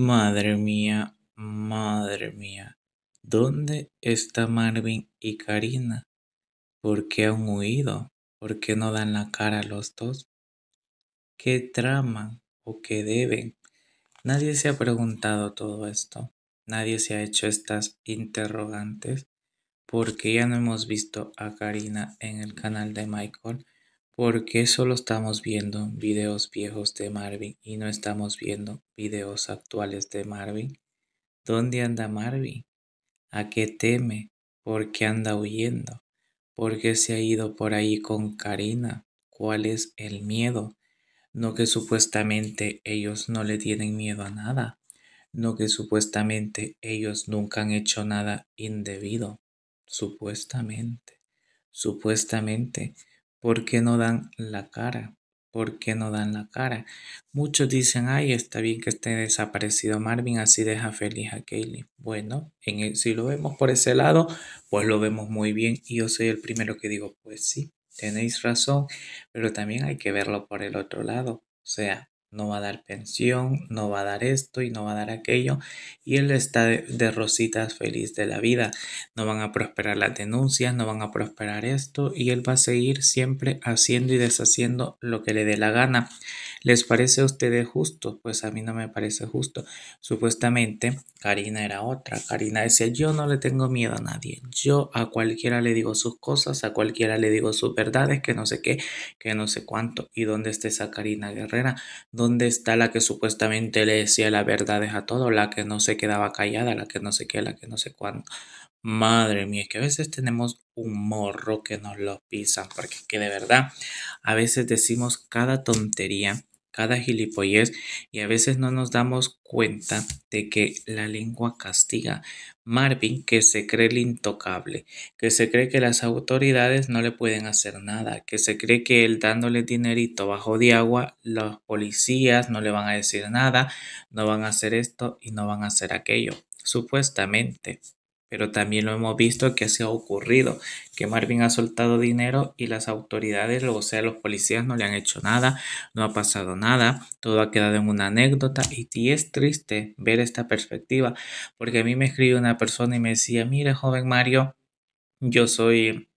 Madre mía, madre mía, ¿dónde está Marvin y Karina? ¿Por qué han huido? ¿Por qué no dan la cara los dos? ¿Qué traman o qué deben? Nadie se ha preguntado todo esto. Nadie se ha hecho estas interrogantes. ¿Por qué ya no hemos visto a Karina en el canal de Michael? ¿Por qué solo estamos viendo videos viejos de Marvin y no estamos viendo videos actuales de Marvin? ¿Dónde anda Marvin? ¿A qué teme? ¿Por qué anda huyendo? ¿Por qué se ha ido por ahí con Karina? ¿Cuál es el miedo? No que supuestamente ellos no le tienen miedo a nada. No que supuestamente ellos nunca han hecho nada indebido. Supuestamente. Supuestamente. ¿Por qué no dan la cara? ¿Por qué no dan la cara? Muchos dicen, ay, está bien que esté desaparecido Marvin, así deja feliz a Kaylee. Bueno, en si lo vemos por ese lado, pues lo vemos muy bien. Y yo soy el primero que digo, pues sí, tenéis razón, pero también hay que verlo por el otro lado. O sea, no va a dar pensión, no va a dar esto y no va a dar aquello. Y él está de, rositas feliz de la vida. No van a prosperar las denuncias, no van a prosperar esto y él va a seguir siempre haciendo y deshaciendo lo que le dé la gana. ¿Les parece a ustedes justo? Pues a mí no me parece justo. Supuestamente Karina era otra. Karina decía, yo no le tengo miedo a nadie. Yo a cualquiera le digo sus cosas, a cualquiera le digo sus verdades, que no sé qué, que no sé cuánto. ¿Y dónde está esa Karina Guerrera? ¿Dónde está la que supuestamente le decía las verdades a todo? La que no se quedaba callada, la que no sé qué, la que no sé cuánto. Madre mía, es que a veces tenemos un morro que nos lo pisan, porque es que de verdad a veces decimos cada tontería cada gilipollez y a veces no nos damos cuenta de que la lengua castiga. Marvin, que se cree el intocable, que se cree que las autoridades no le pueden hacer nada, que se cree que él dándole dinerito bajo de agua, los policías no le van a decir nada, no van a hacer esto y no van a hacer aquello. Supuestamente pero también lo hemos visto que se ha ocurrido, que Marvin ha soltado dinero y las autoridades, o sea, los policías no le han hecho nada, no ha pasado nada, todo ha quedado en una anécdota y, es triste ver esta perspectiva, porque a mí me escribió una persona y me decía, mire, joven Mario, yo soy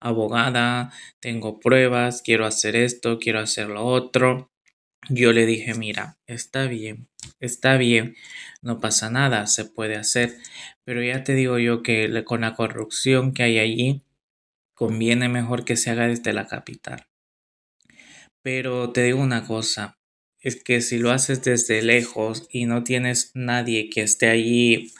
abogada, tengo pruebas, quiero hacer esto, quiero hacer lo otro. Yo le dije, mira, está bien, está bien, no pasa nada, se puede hacer, pero ya te digo yo que con la corrupción que hay allí, conviene mejor que se haga desde la capital. Pero te digo una cosa, es que si lo haces desde lejos y no tienes nadie que esté allí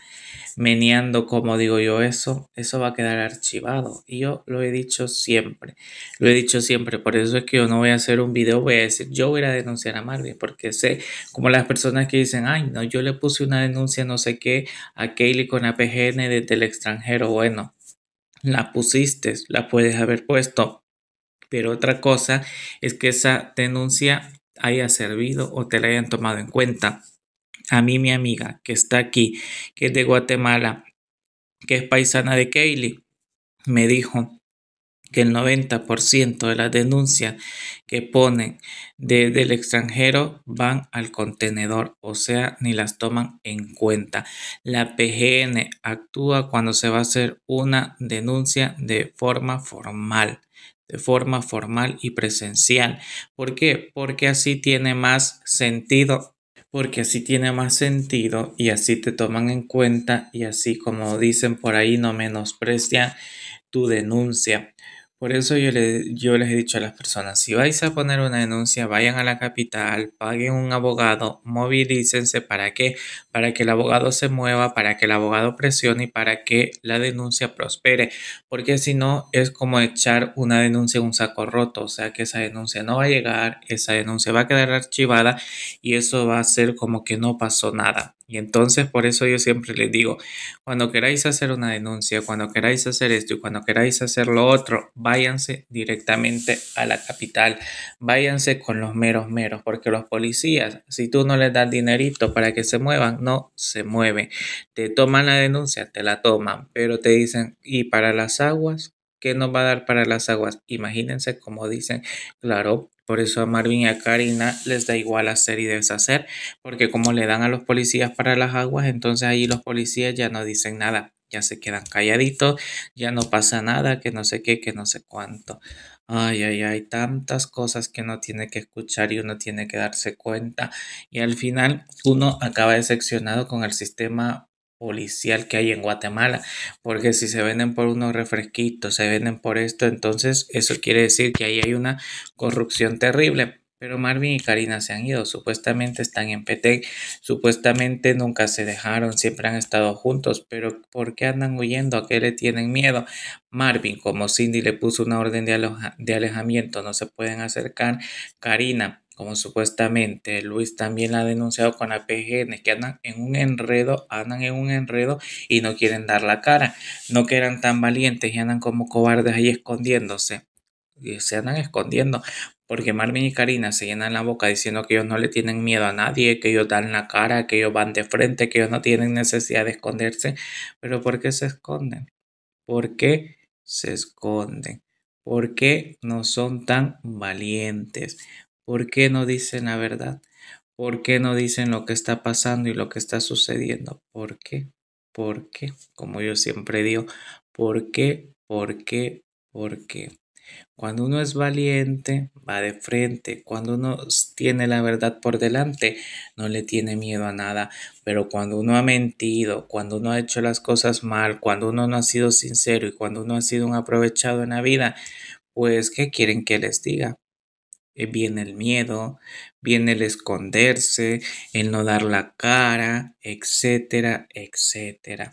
meneando, como digo yo, eso, eso va a quedar archivado. Y yo lo he dicho siempre, lo he dicho siempre, por eso es que yo no voy a hacer un video, voy a decir, yo voy a denunciar a Marvin, porque sé, como las personas que dicen, ay, no, yo le puse una denuncia, no sé qué, a Kaylee con APGN desde el extranjero, bueno, la pusiste, la puedes haber puesto. Pero otra cosa es que esa denuncia haya servido o te la hayan tomado en cuenta a mí mi amiga que está aquí, que es de Guatemala, que es paisana de Kaylee, me dijo que el 90% de las denuncias que ponen desde el extranjero van al contenedor, o sea, ni las toman en cuenta. La PGN actúa cuando se va a hacer una denuncia de forma formal de forma formal y presencial. ¿Por qué? Porque así tiene más sentido porque así tiene más sentido y así te toman en cuenta y así como dicen por ahí no menosprecian tu denuncia. Por eso yo, yo les he dicho a las personas, si vais a poner una denuncia, vayan a la capital, paguen un abogado, movilícense para qué, para que el abogado se mueva, para que el abogado presione y para que la denuncia prospere, porque si no es como echar una denuncia en un saco roto, o sea que esa denuncia no va a llegar, esa denuncia va a quedar archivada y eso va a ser como que no pasó nada. Y entonces por eso yo siempre les digo, cuando queráis hacer una denuncia, cuando queráis hacer esto y cuando queráis hacer lo otro, váyanse directamente a la capital, váyanse con los meros meros, porque los policías, si tú no les das dinerito para que se muevan, no se mueven. Te toman la denuncia, te la toman, pero te dicen, ¿y para las aguas? ¿Qué nos va a dar para las aguas? Imagínense como dicen, claro, Por eso a Marvin y a Karina les da igual hacer y deshacer, porque como le dan a los policías para las aguas, entonces ahí los policías ya no dicen nada, ya se quedan calladitos, ya no pasa nada, que no sé qué, que no sé cuánto. Ay, ay, ay, tantas cosas que uno tiene que escuchar y uno tiene que darse cuenta. Y al final uno acaba decepcionado con el sistema policial que hay en Guatemala, porque si se venden por unos refresquitos, se venden por esto, entonces eso quiere decir que ahí hay una corrupción terrible. Pero Marvin y Karina se han ido, supuestamente están en PT, supuestamente nunca se dejaron, siempre han estado juntos, pero ¿por qué andan huyendo? ¿A qué le tienen miedo? Marvin, como Cindy le puso una orden de, de alejamiento, no se pueden acercar. Karina, como supuestamente Luis también ha denunciado con la PGN, que andan en un enredo, andan en un enredo y no quieren dar la cara, no que eran tan valientes y andan como cobardes ahí escondiéndose. Y se andan escondiendo porque Marvin y Karina se llenan la boca diciendo que ellos no le tienen miedo a nadie, que ellos dan la cara, que ellos van de frente, que ellos no tienen necesidad de esconderse. Pero ¿por qué se esconden? ¿Por qué se esconden? ¿Por qué no son tan valientes? ¿Por qué no dicen la verdad? ¿Por qué no dicen lo que está pasando y lo que está sucediendo? ¿Por qué? ¿Por qué? Como yo siempre digo, ¿por qué? ¿Por qué? ¿Por qué? Cuando uno es valiente, va de frente. Cuando uno tiene la verdad por delante, no le tiene miedo a nada. Pero cuando uno ha mentido, cuando uno ha hecho las cosas mal, cuando uno no ha sido sincero y cuando uno ha sido un aprovechado en la vida, pues, ¿qué quieren que les diga? Eh, viene el miedo, viene el esconderse, el no dar la cara, etcétera, etcétera.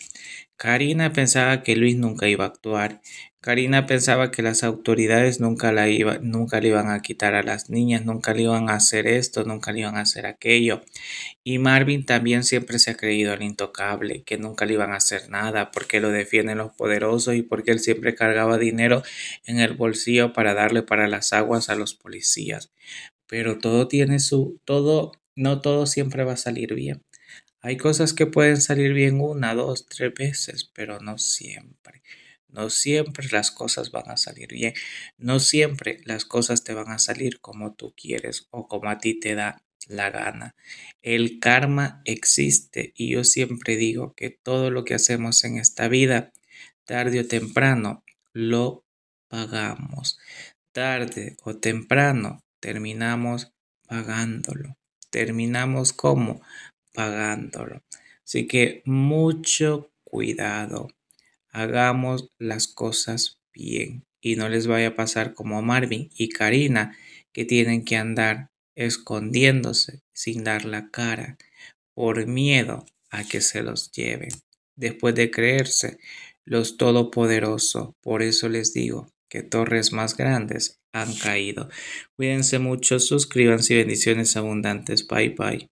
Karina pensaba que Luis nunca iba a actuar. Karina pensaba que las autoridades nunca, la iba, nunca le iban a quitar a las niñas, nunca le iban a hacer esto, nunca le iban a hacer aquello. Y Marvin también siempre se ha creído el intocable, que nunca le iban a hacer nada, porque lo defienden los poderosos y porque él siempre cargaba dinero en el bolsillo para darle para las aguas a los policías. Pero todo tiene su, todo, no todo siempre va a salir bien. Hay cosas que pueden salir bien una, dos, tres veces, pero no siempre. No siempre las cosas van a salir bien. No siempre las cosas te van a salir como tú quieres o como a ti te da la gana. El karma existe y yo siempre digo que todo lo que hacemos en esta vida, tarde o temprano, lo pagamos. Tarde o temprano terminamos pagándolo. Terminamos como pagándolo. Así que mucho cuidado hagamos las cosas bien y no les vaya a pasar como Marvin y Karina que tienen que andar escondiéndose sin dar la cara por miedo a que se los lleven después de creerse los todopoderosos. Por eso les digo que torres más grandes han caído. Cuídense mucho, suscríbanse y bendiciones abundantes. Bye bye.